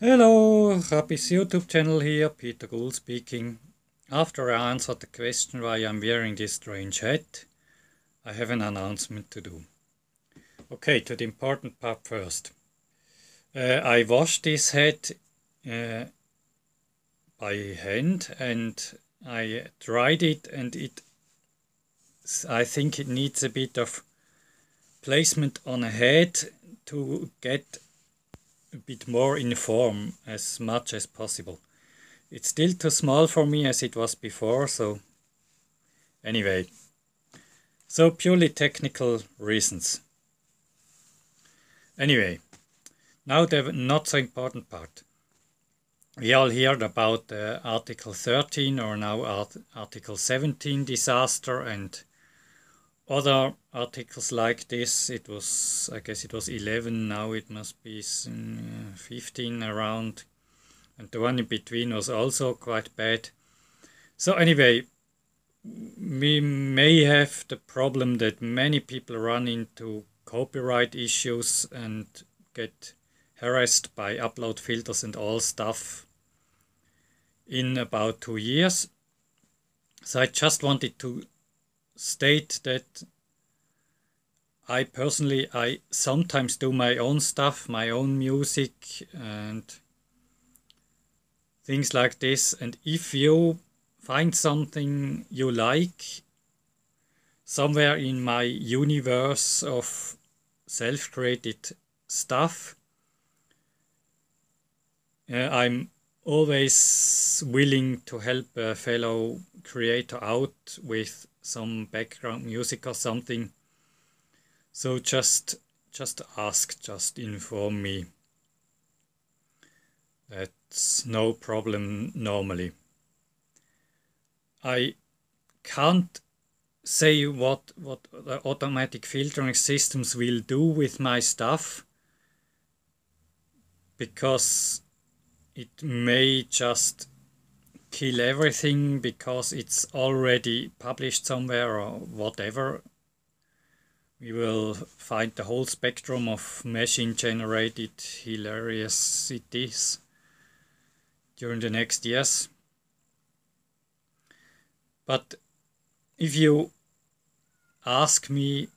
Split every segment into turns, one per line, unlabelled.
Hello, Chabis YouTube channel here, Peter Gould speaking. After I answered the question why I'm wearing this strange hat, I have an announcement to do. Okay, to the important part first. Uh, I washed this hat uh, by hand and I dried it and it I think it needs a bit of placement on a head to get a bit more in form as much as possible. It's still too small for me as it was before, so anyway. So purely technical reasons. Anyway, now the not so important part. We all heard about uh, Article 13 or now Art Article 17 disaster and other articles like this. It was, I guess it was 11, now it must be uh, 15 around. And the one in between was also quite bad. So anyway, we may have the problem that many people run into copyright issues and get harassed by upload filters and all stuff in about two years. So I just wanted to state that I personally I sometimes do my own stuff, my own music and things like this. And if you find something you like somewhere in my universe of self-created stuff uh, I'm always willing to help a fellow creator out with some background music or something. So just just ask, just inform me. That's no problem normally. I can't say what what the automatic filtering systems will do with my stuff because it may just kill everything because it's already published somewhere or whatever. We will find the whole spectrum of machine generated hilariosities during the next years. But if you ask me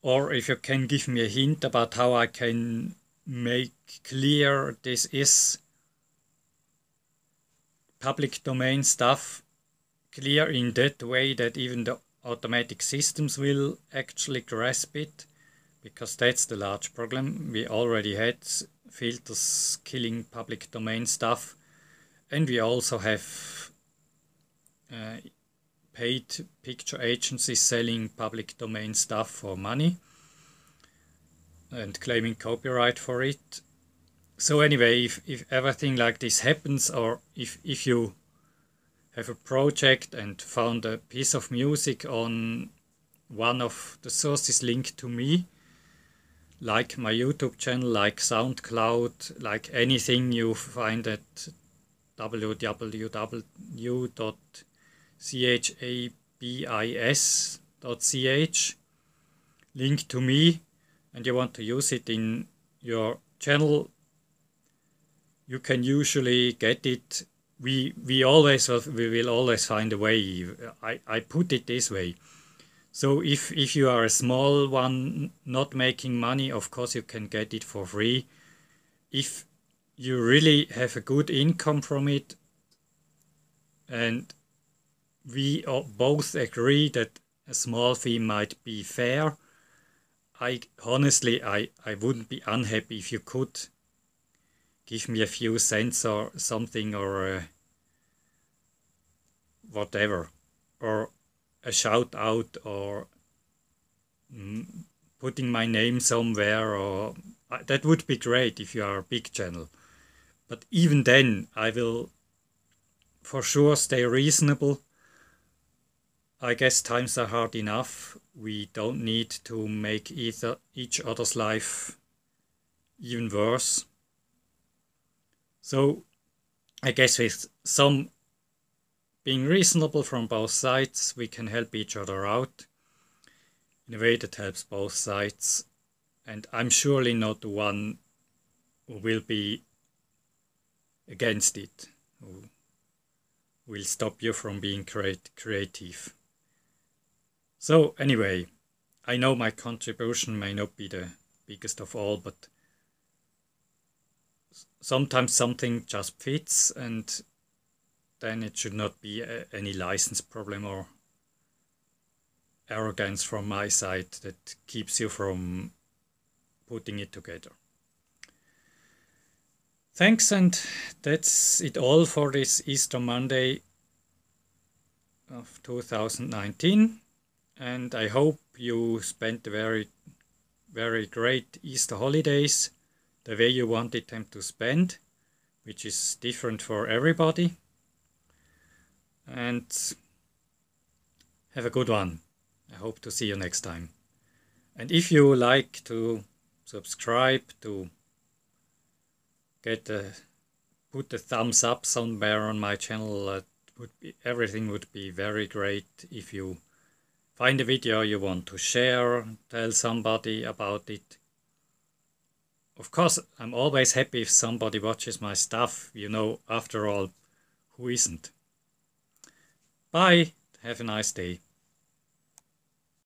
or if you can give me a hint about how I can make clear this is public domain stuff clear in that way that even the automatic systems will actually grasp it because that's the large problem. We already had filters killing public domain stuff and we also have uh, paid picture agencies selling public domain stuff for money and claiming copyright for it so anyway, if, if everything like this happens, or if, if you have a project and found a piece of music on one of the sources linked to me, like my YouTube channel, like SoundCloud, like anything you find at www.chabis.ch, link to me, and you want to use it in your channel you can usually get it. We we always uh, we will always find a way. I i put it this way. So if if you are a small one not making money of course you can get it for free. If you really have a good income from it and we uh, both agree that a small fee might be fair i honestly i i wouldn't be unhappy if you could give me a few cents or something or uh, whatever. Or a shout out or mm, putting my name somewhere or uh, that would be great if you are a big channel. But even then i will for sure stay reasonable. I guess times are hard enough. We don't need to make either each other's life even worse so I guess with some being reasonable from both sides, we can help each other out in a way that helps both sides. And I'm surely not the one who will be against it, who will stop you from being create, creative. So, anyway, I know my contribution may not be the biggest of all, but sometimes something just fits and then it should not be a, any license problem or arrogance from my side that keeps you from putting it together. Thanks, and that's it all for this Easter Monday of 2019. And I hope you spent very, very great Easter holidays the way you wanted them to spend, which is different for everybody. And have a good one. I hope to see you next time. And if you like to subscribe, to get a put a thumbs up somewhere on my channel, uh, would be everything would be very great if you find a video you want to share, tell somebody about it. Of course, I'm always happy if somebody watches my stuff, you know, after all, who isn't? Bye, have a nice day.